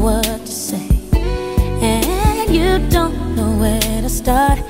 what to say, and you don't know where to start.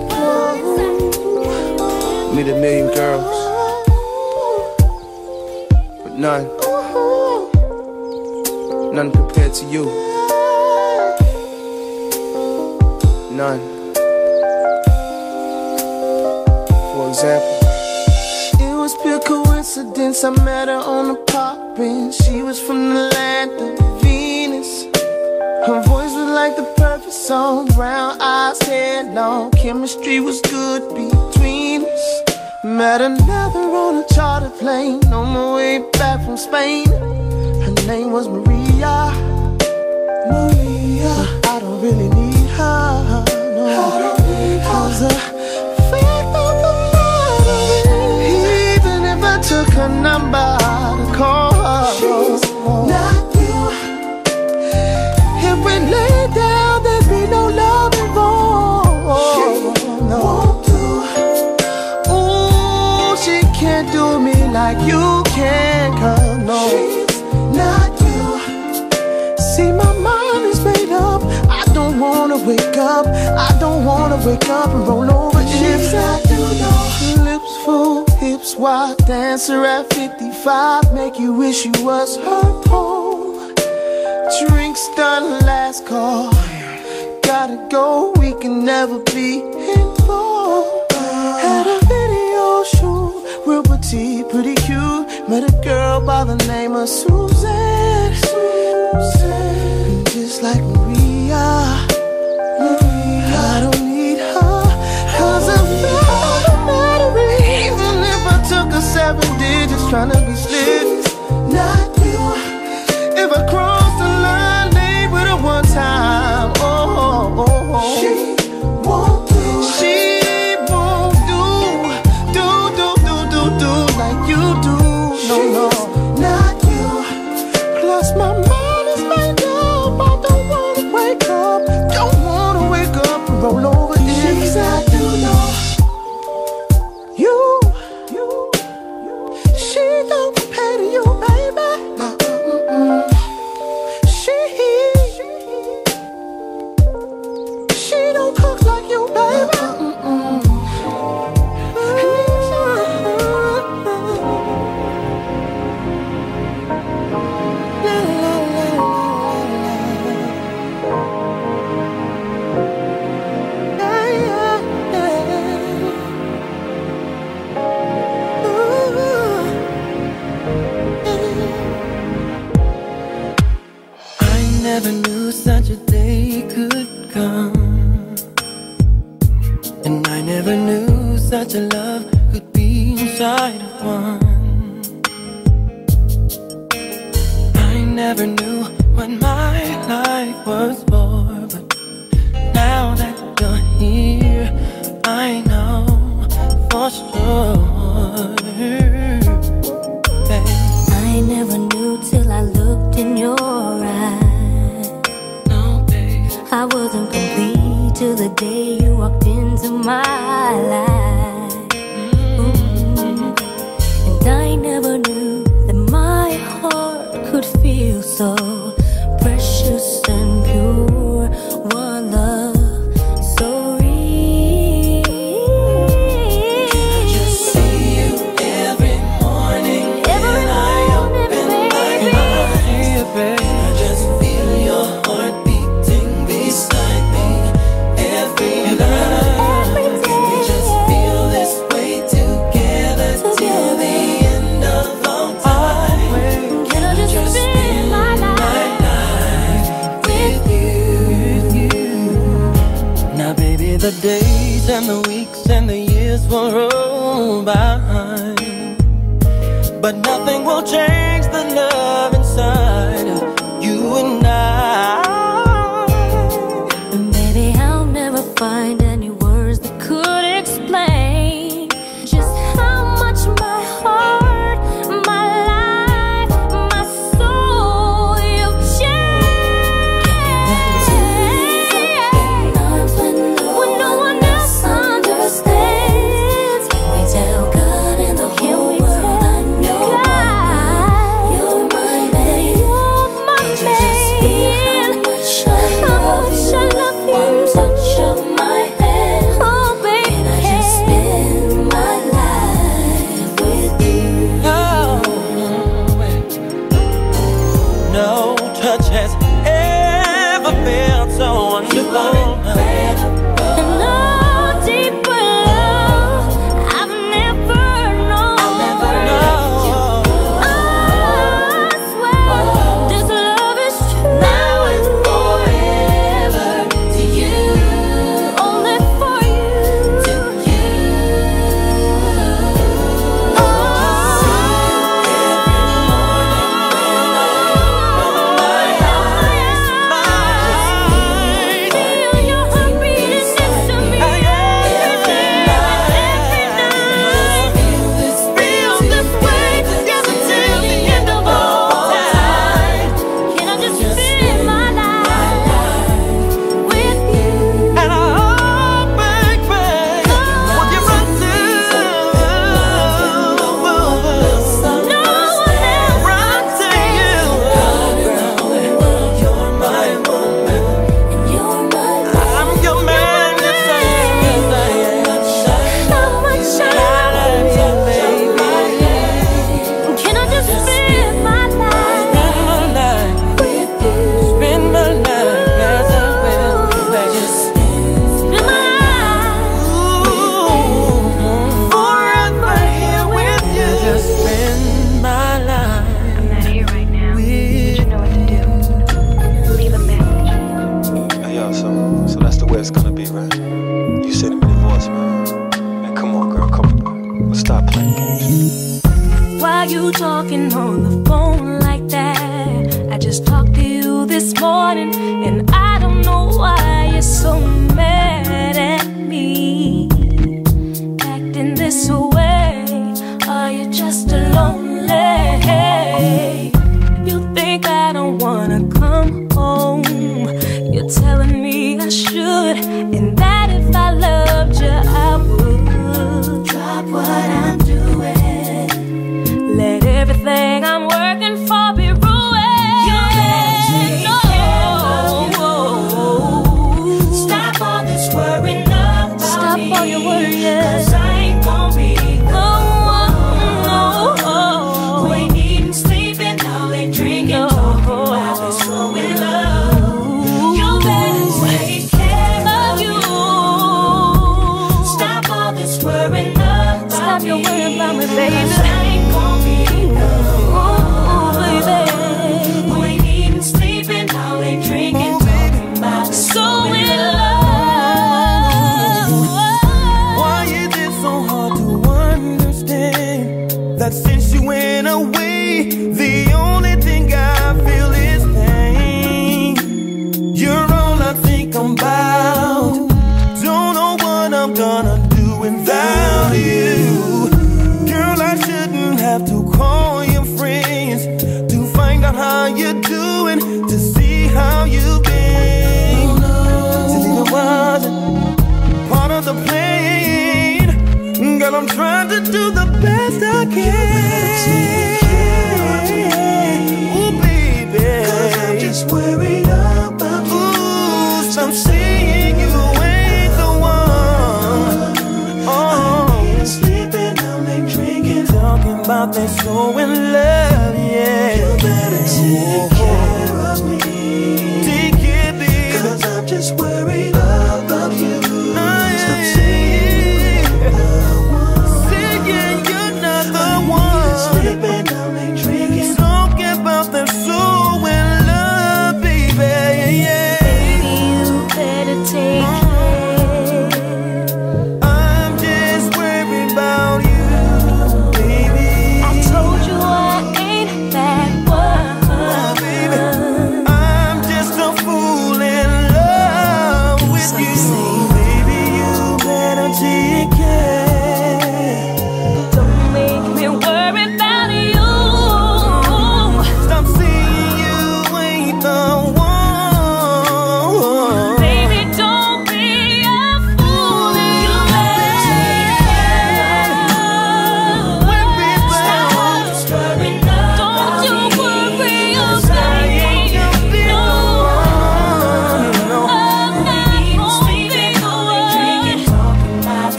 meet a million girls, but none, none compared to you. None. For example, it was pure coincidence. I met her on a pop bench. She was from the land of Venus. Her voice was like the perfect song. Brown eyes, hair long. Chemistry was good between. Met another on a charter plane on my way back from Spain. Her name was Maria. Maria. I don't really need her. No. I don't need her. The fact of the matter is, even if I took her number to call her, she's not we lay down, like you can, girl. No, she's not you. See, my mind is made up. I don't wanna wake up. I don't wanna wake up and roll over. She's not you, no. Lips full, hips wide, dancer at 55, make you wish you was her pole. Drinks done, last call. Gotta go, we can never be by the name of Suzanne. Suzanne. Just like Maria, Maria. I don't need her, cause I'm not a battery. Even if I took a seven digits trying to be slick, But into my change the love inside of you and I.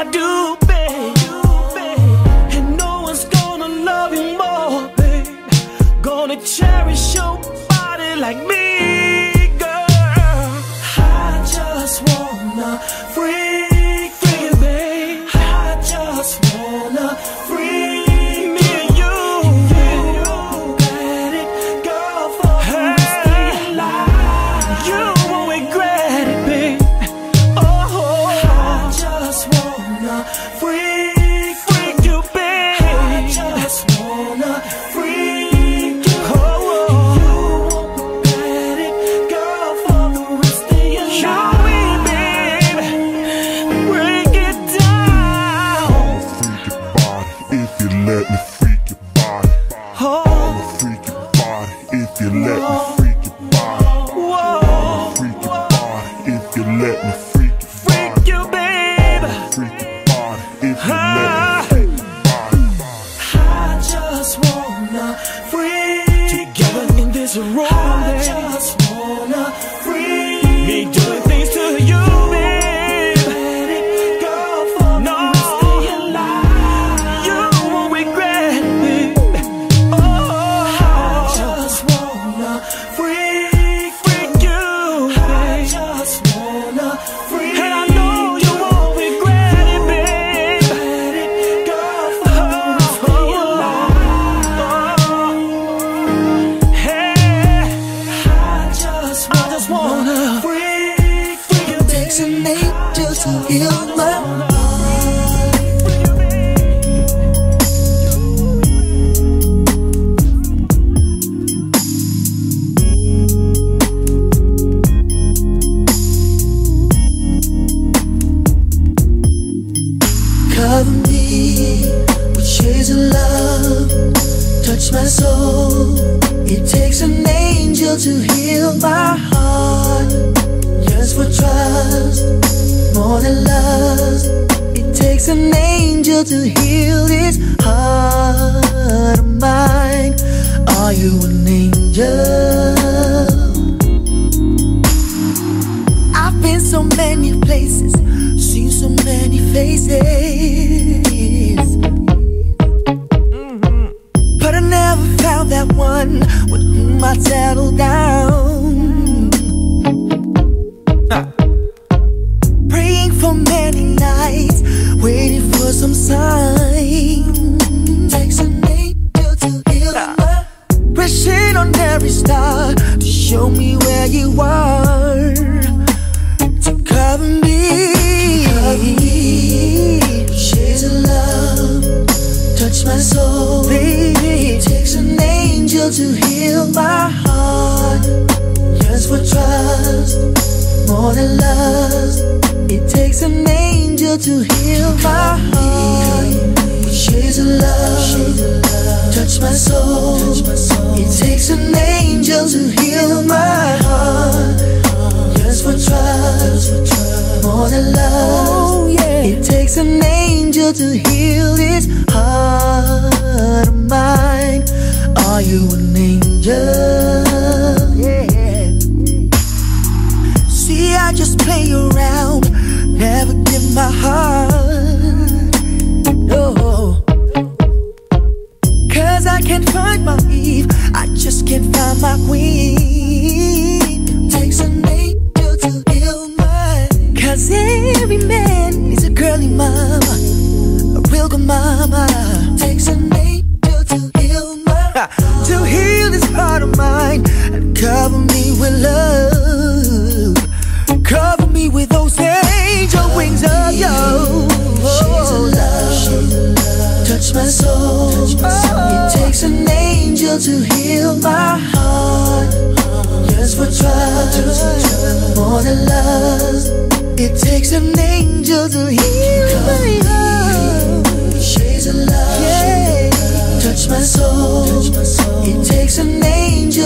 I do,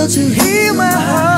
to heal my heart.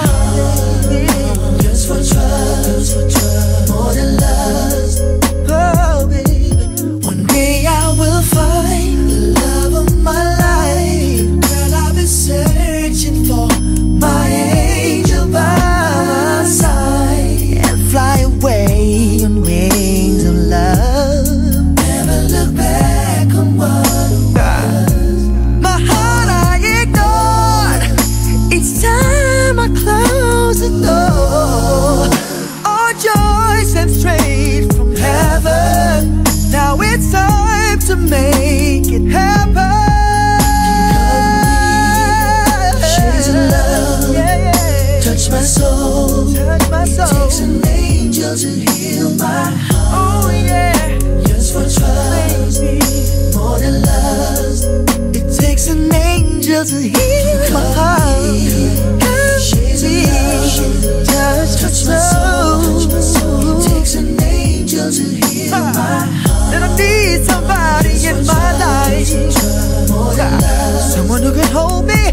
hold me,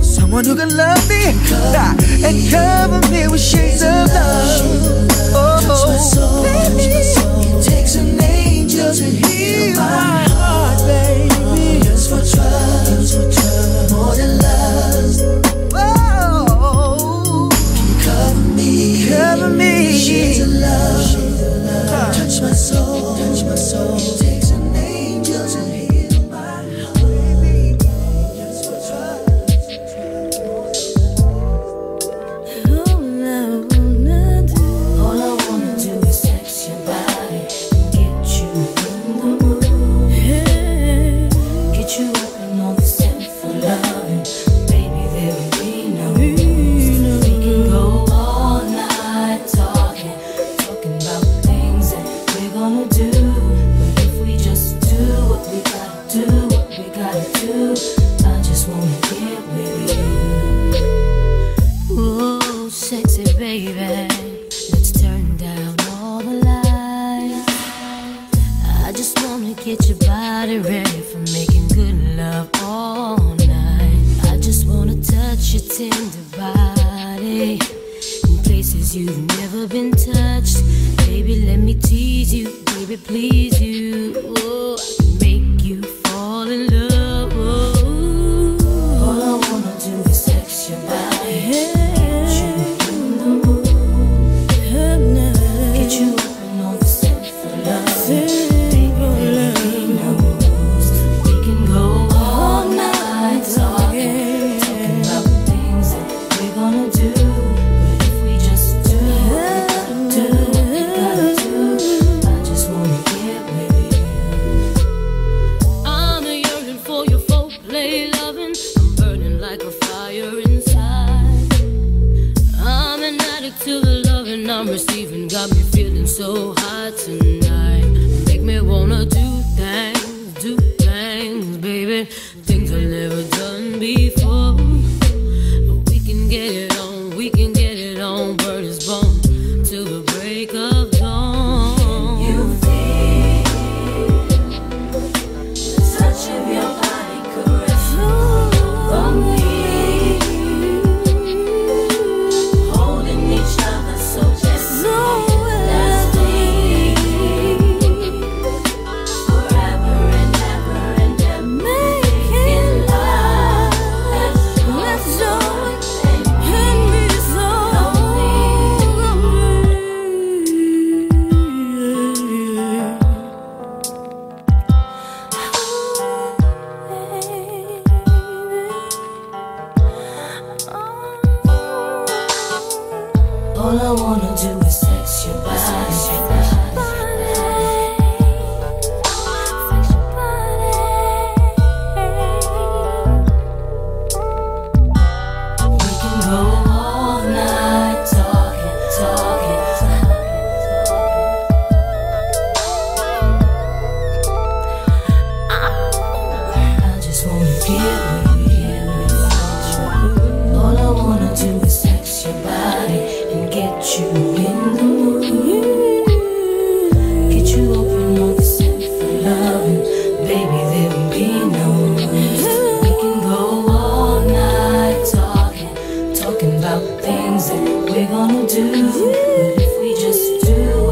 someone who can love me and, and cover me with shades of love. Oh, oh. Soul, baby, it takes an angel to heal my heart, baby. Just for trust. Just let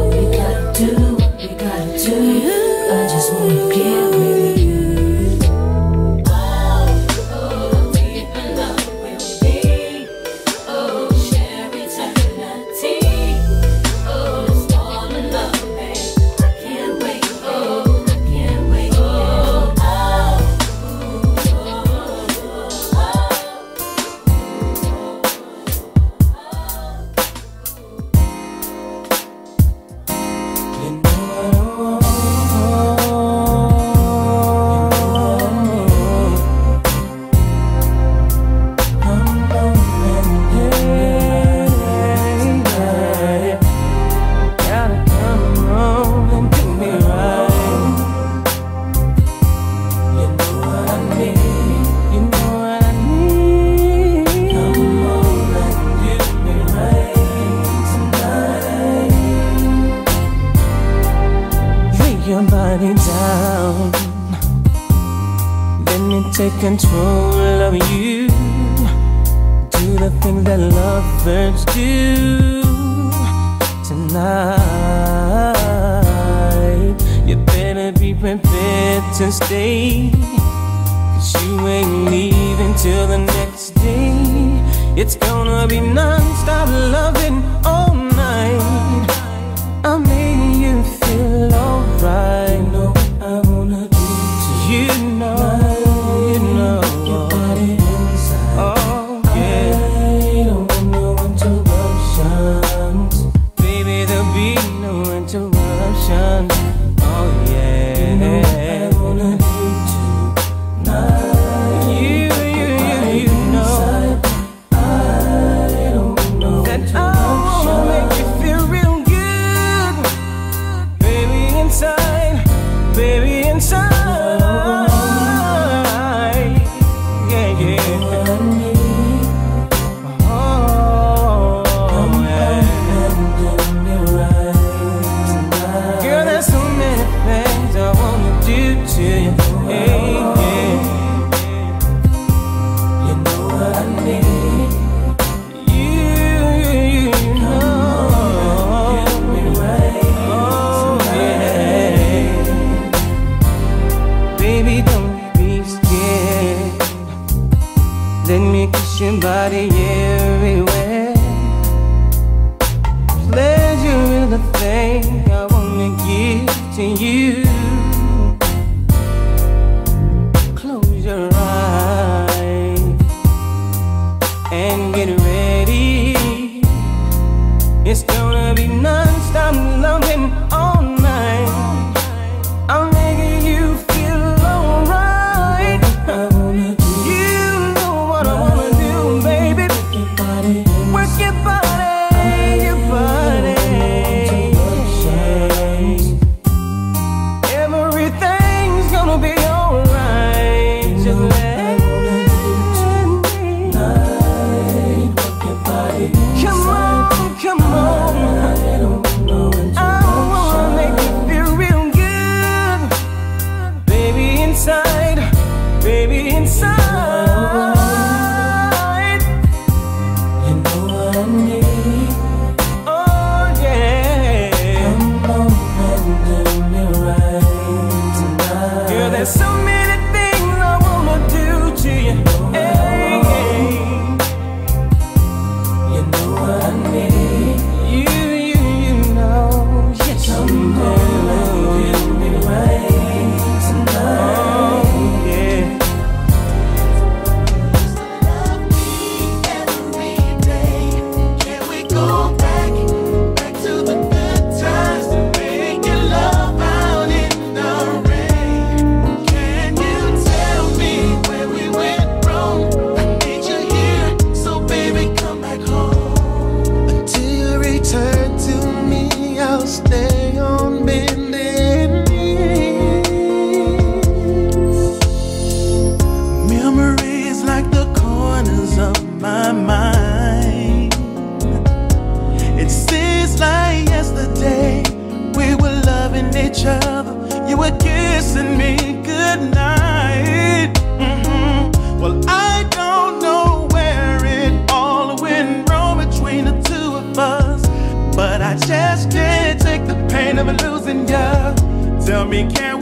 me, can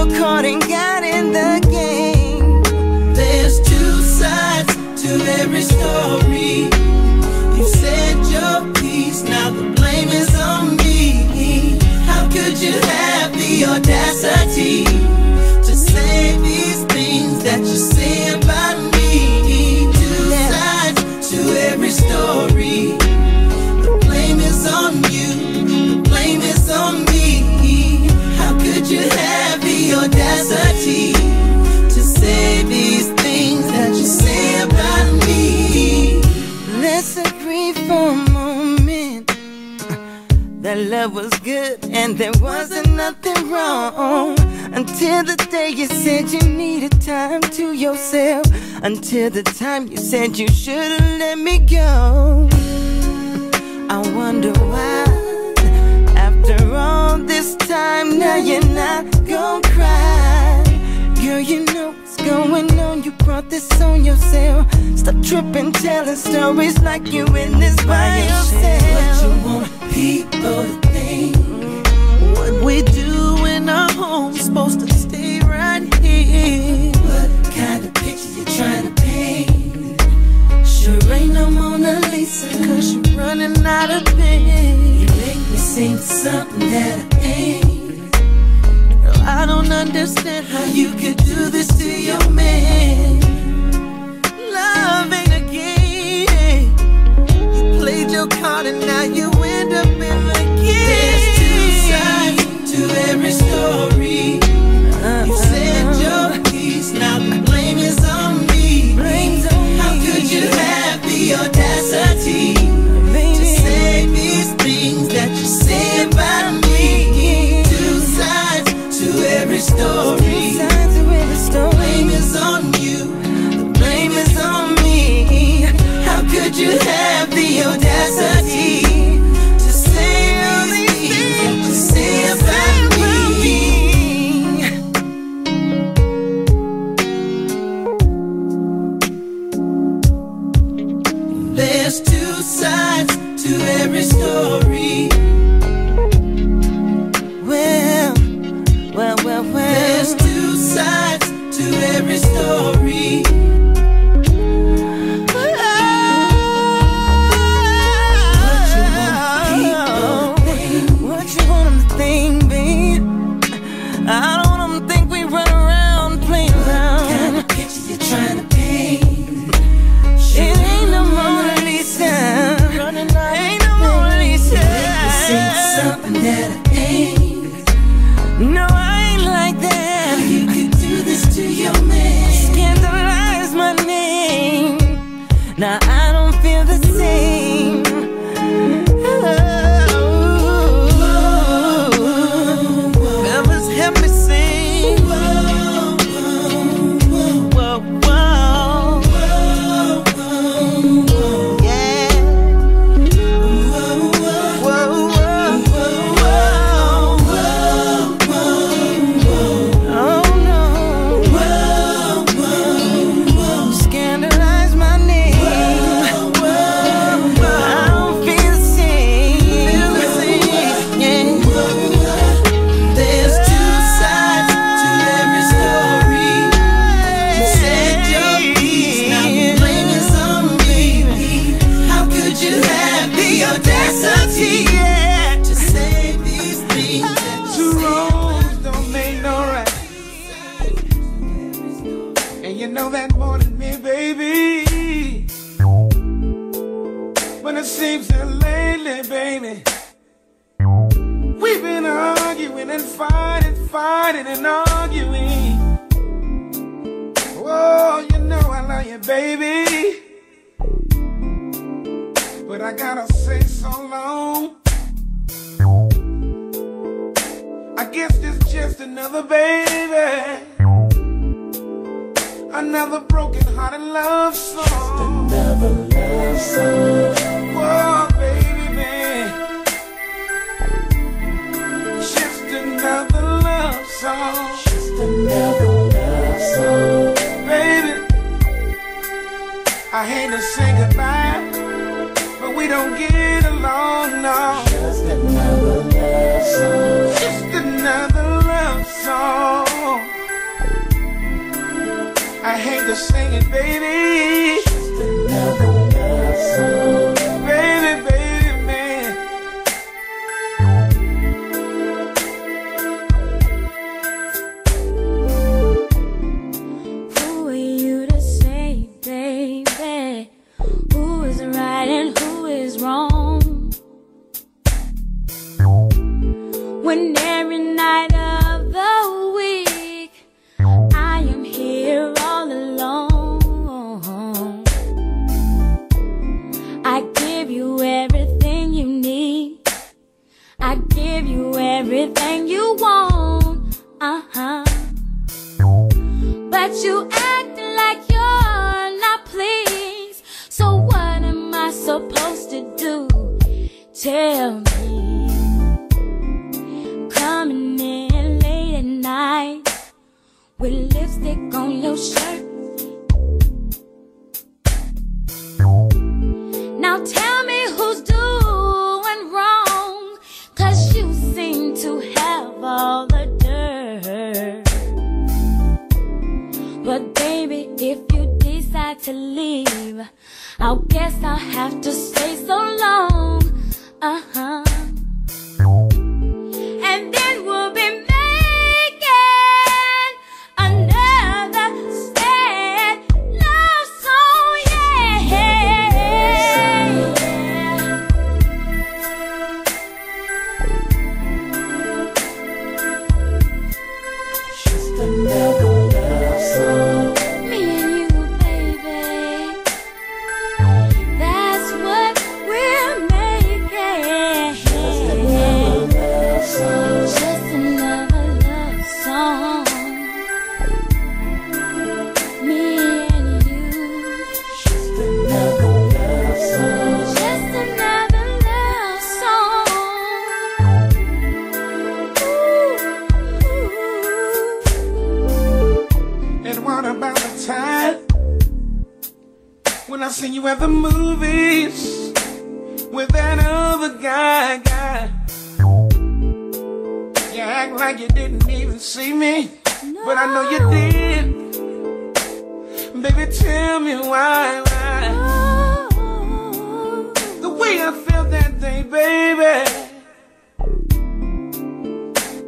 you played your card and got in the game. There's two sides to every story. You said your piece, now the blame is on me. How could you have the audacity audacity to say these things that you say about me? Let's agree for a moment that love was good and there wasn't nothing wrong. Until the day you said you needed time to yourself. Until the time you said you should've let me go. I wonder why. After all this time, now you're not gonna cry. Girl, you know what's going on. You brought this on yourself. Stop tripping, telling stories like you in this by yourself What you want people to think? What we do in our home supposed to stay right here. What kind of picture you trying to paint? Sure ain't no Mona Lisa. Cause you're running out of pain. You make me sing something that I ain't. I don't understand how you could do this to your man. Love ain't a game. You played your card and now you end up in the game. There's two sides to every story. You said your piece, now the blame is on me. How could you have the audacity let you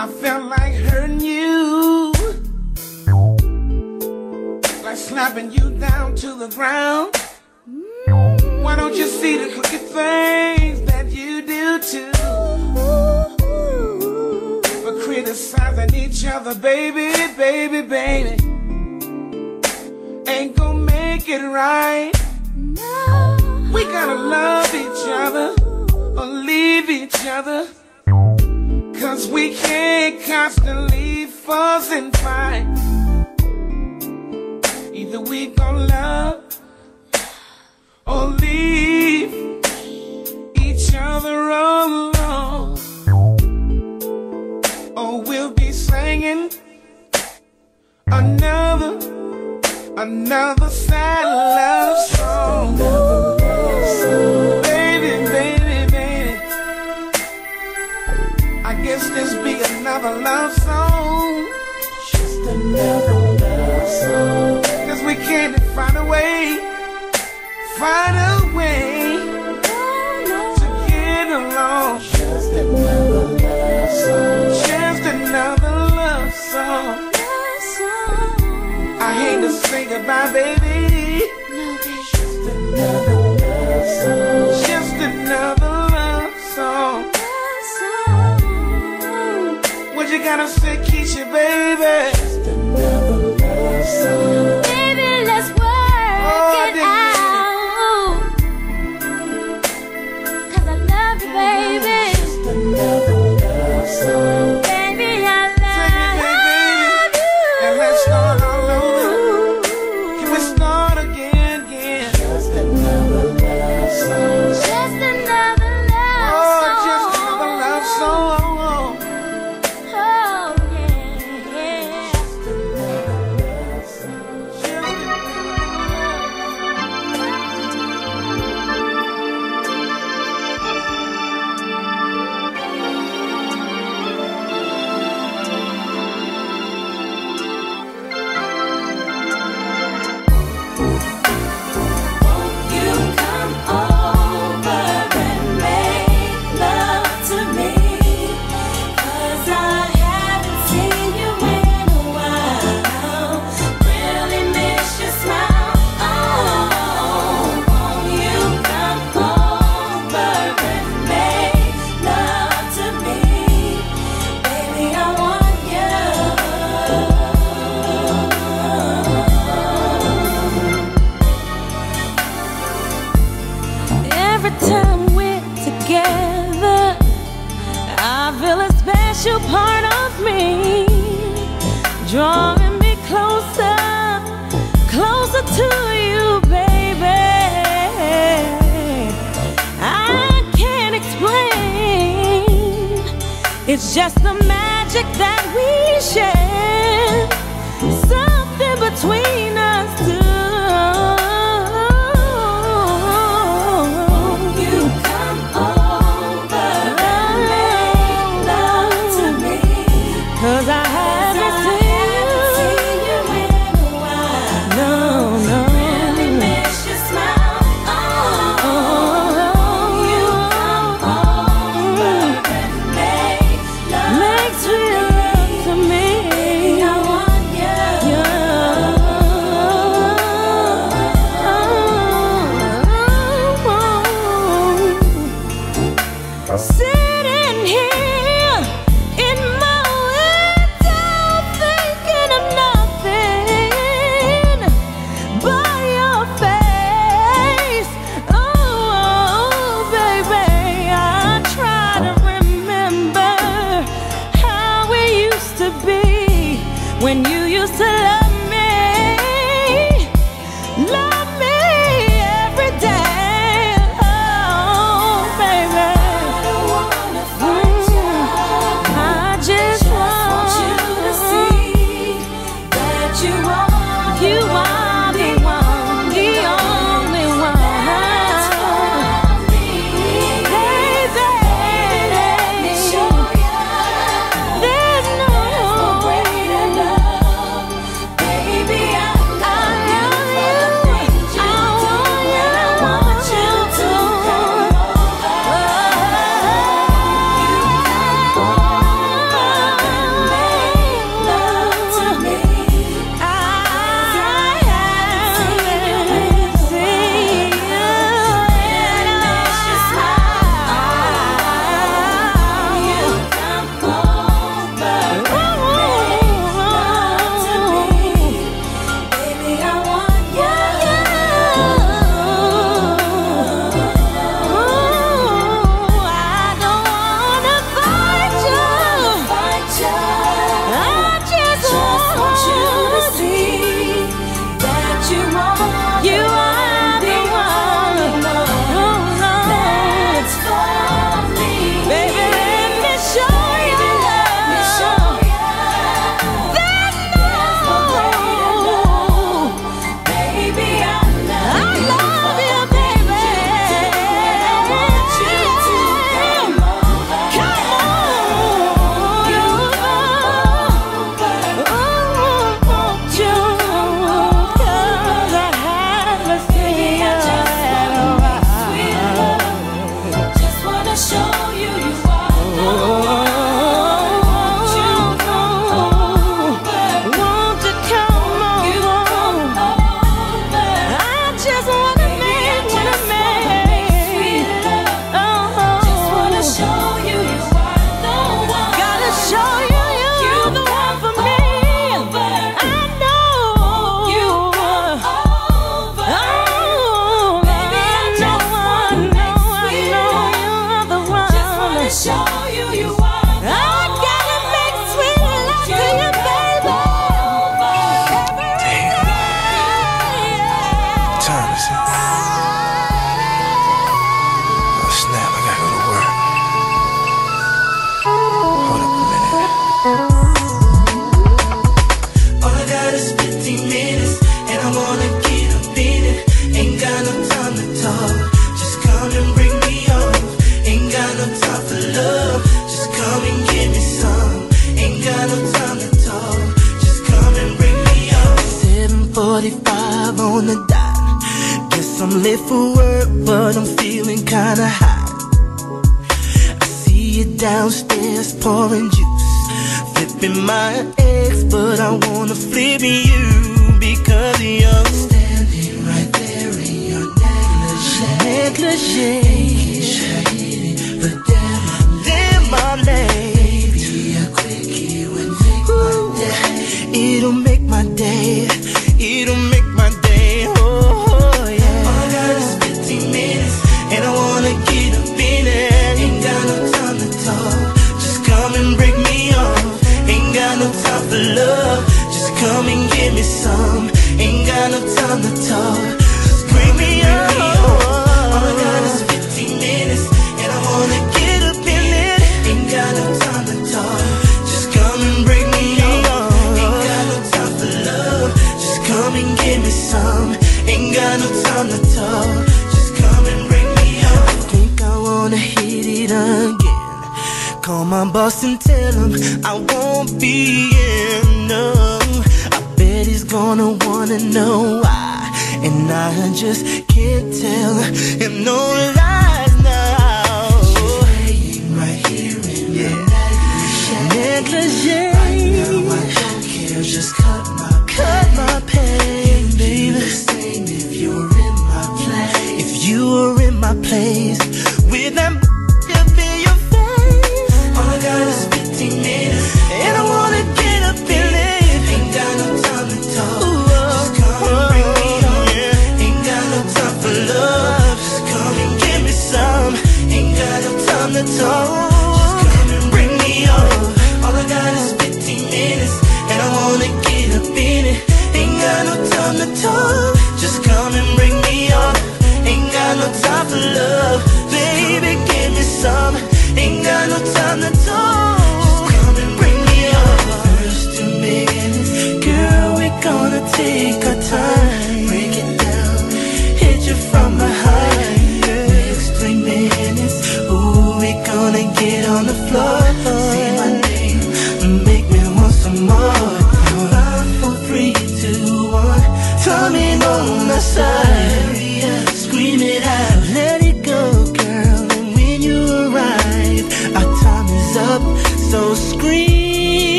I felt like hurting you. Like slapping you down to the ground. Why don't you see the crooked things that you do too? For criticizing each other, baby, baby, baby. Ain't gonna make it right. We gotta love each other Or leave each other. Cause we can't constantly fuss and fight. Either we gon' love or leave each other alone. Or we'll be singing another, another sad love. Find a way, find a way to get along. Just another love song. Just another love song. I hate to say goodbye, baby. Just another love song. Just another love song. What you gotta say, Keisha, baby? Just another love song.